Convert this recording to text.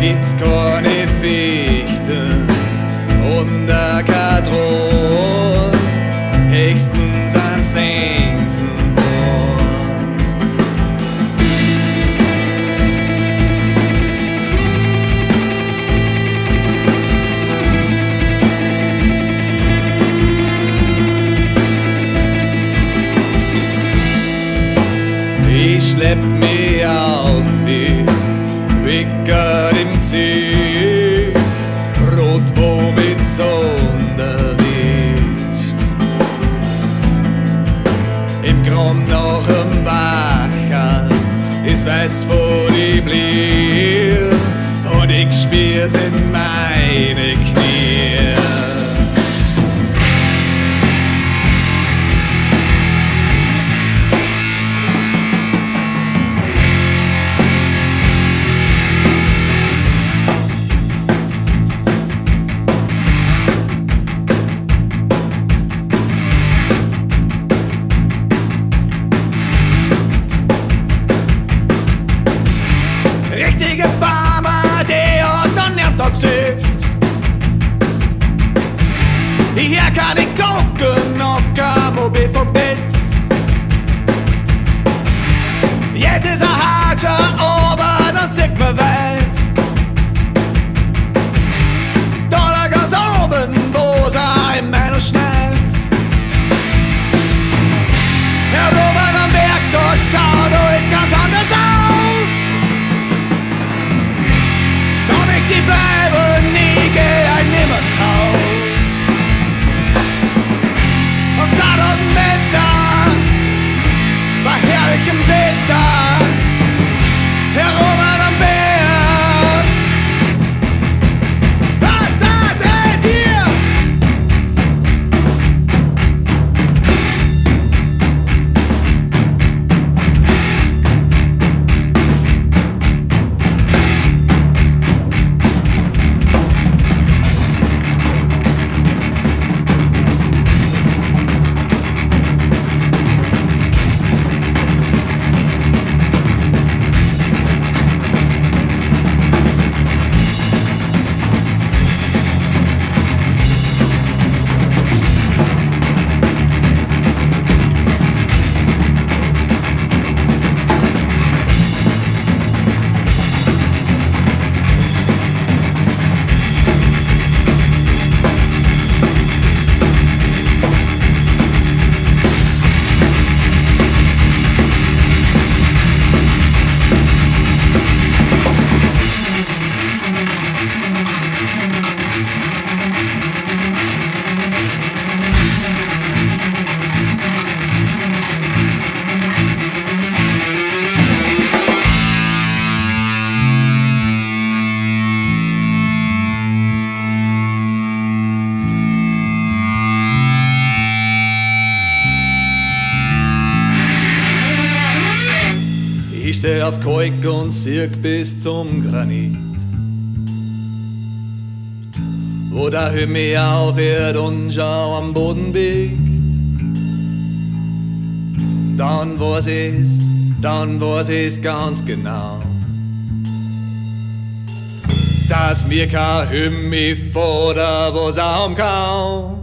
gibt's keine Fichten und der Kadron, höchstens ein Sensen. Ich schlepp mich auf wie Wicker ist Jag kan inte kocken och jag be. Jesus, I had over. Steh auf Kalk und sieg bis zum Granit. Wo der Himmel aufhört und schau am Boden biegt. Dann was ist, dann was ist ganz genau. Dass mir kein Himmel vor der was am kaum.